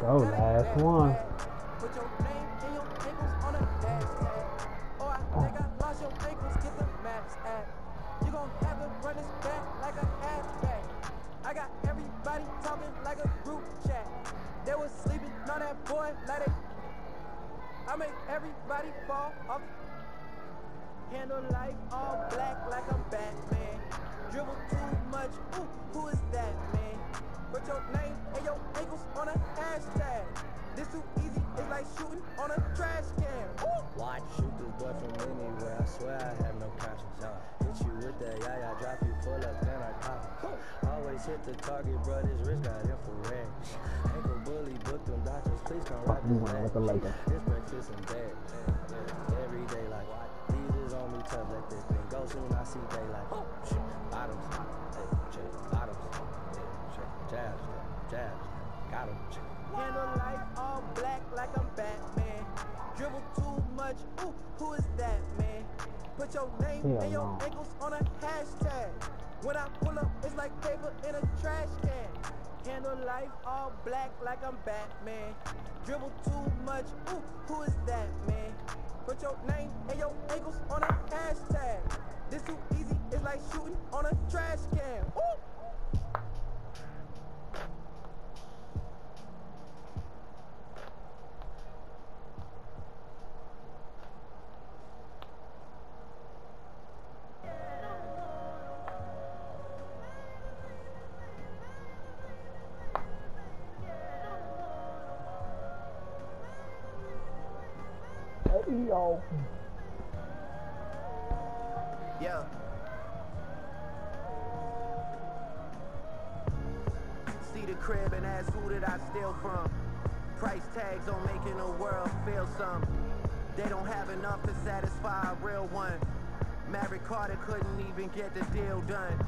go, last one. Handle life all black like I'm Batman. Dribble too much, ooh, who is that man? On a trash can. Ooh. Watch shoot this boy from anywhere. I swear I have no conscience. Uh, hit you with that yaya, drop you full up, then I pop it. Always hit the target, bro. This wrist got infrared. Ankle bully, book them doctors. Please come rock You this wanna bag. a Laker. Breakfast and bed. Every day like these is on me tough. Let this thing go soon. I see daylight. Bottoms, hey, who is that man? Put your name Hell and your no. ankles on a hashtag. When I pull up, it's like paper in a trash can. Handle life all black like I'm Batman. Dribble too much, ooh, who is that man? Put your name and your ankles on a hashtag. This too easy, it's like shooting on a trash can. Ooh. Yo. Yeah. See the crib and ask who did I steal from? Price tags on making the world feel some. They don't have enough to satisfy a real one. Maverick Carter couldn't even get the deal done.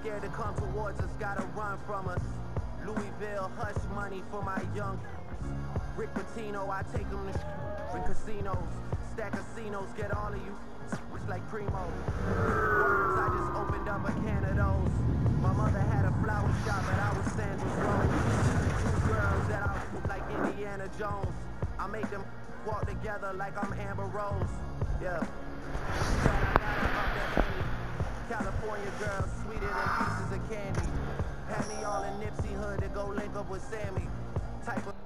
Scared to come towards us, gotta run from us. Louisville, hush money for my young. Rick Pitino, I take him to sh- in casinos. Stack casinos, get all of you rich like Primo. Words, I just opened up a can of those. My mother had a flower shop, but I was Sandra Rose. Two girls that I like Indiana Jones. I make them walk together like I'm Amber Rose. Yeah. California girls, sweeter than pieces of candy. Had me all in Nipsey Hood to go link up with Sammy. Type of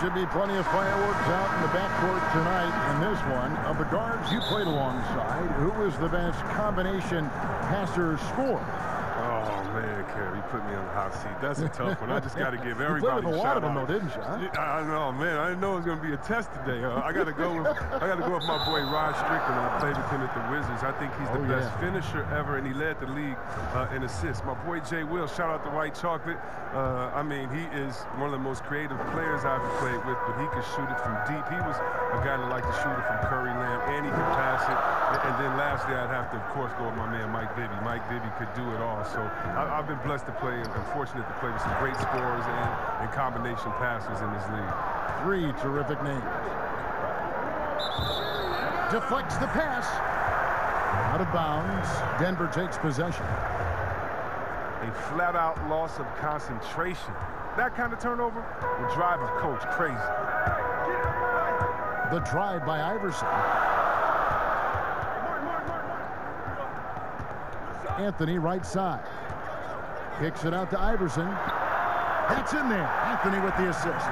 should be plenty of fireworks out in the backcourt tonight in this one. Of the guards you played alongside, who was the best combination passer score? Oh man, Kerry, you put me on the hot seat. That's a tough one. I just got to give You everybody with a a lot shout of them, out. though, didn't you, huh? I know, man. I didn't know it was going to be a test today. Uh, I got to go. With, I got to go with my boy Rod Strickland. I played with him at the Wizards. I think he's the Oh, best yeah. finisher ever, and he led the league uh, in assists. My boy Jay Will, shout out to White Chocolate. Uh, I mean, he is one of the most creative players I've ever played with, but he can shoot it from deep. He was a guy that liked to shoot it from Curry Lamb, and he could pass it. And, then lastly, I'd have to, of course, go with my man Mike Bibby. Mike Bibby could do it all. So I, I've been blessed to play and fortunate to play with some great scorers and, and combination passers in this league. Three terrific names. Deflects the pass. Out of bounds. Denver takes possession. A flat-out loss of concentration. That kind of turnover will drive a coach crazy. The drive by Iverson. Anthony right side. Kicks it out to Iverson. That's in there. Anthony with the assist.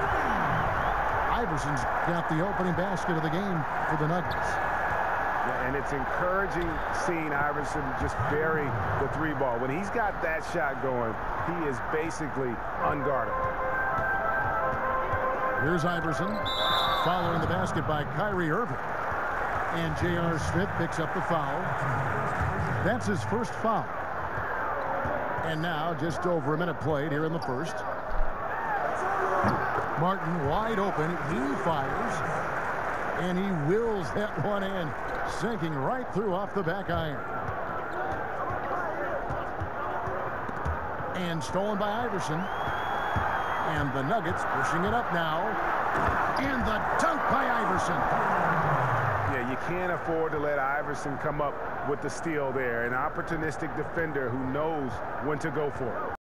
Iverson's got the opening basket of the game for the Nuggets. And it's encouraging seeing Iverson just bury the three ball. When he's got that shot going, he is basically unguardable. Here's Iverson. Following the basket by Kyrie Irving. And J.R. Smith picks up the foul. That's his first foul. And now just over a minute played here in the first. Martin wide open. He fires. And he wills that one in. Sinking right through off the back iron. And stolen by Iverson. And the Nuggets pushing it up now. And the dunk by Iverson. Yeah, you can't afford to let Iverson come up with the steal there. An opportunistic defender who knows when to go for it.